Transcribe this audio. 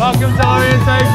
Welcome to orientation.